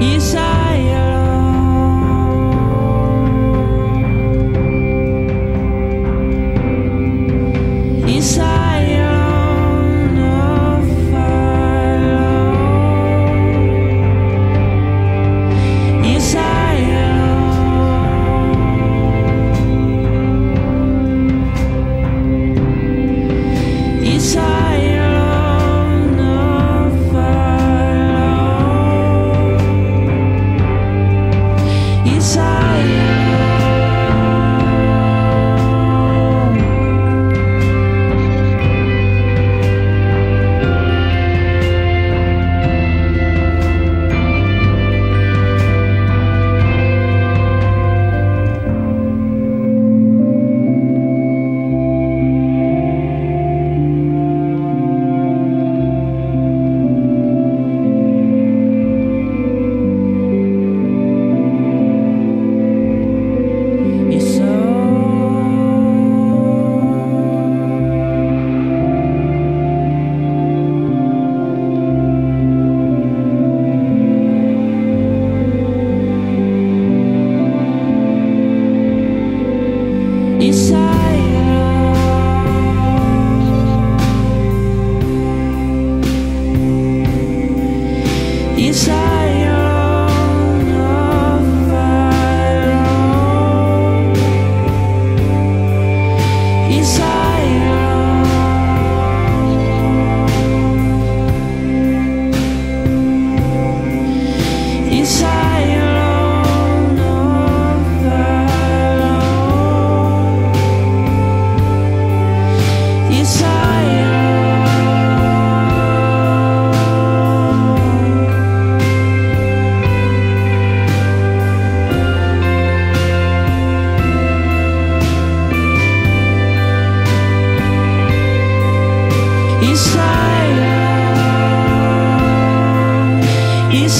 Isso fire.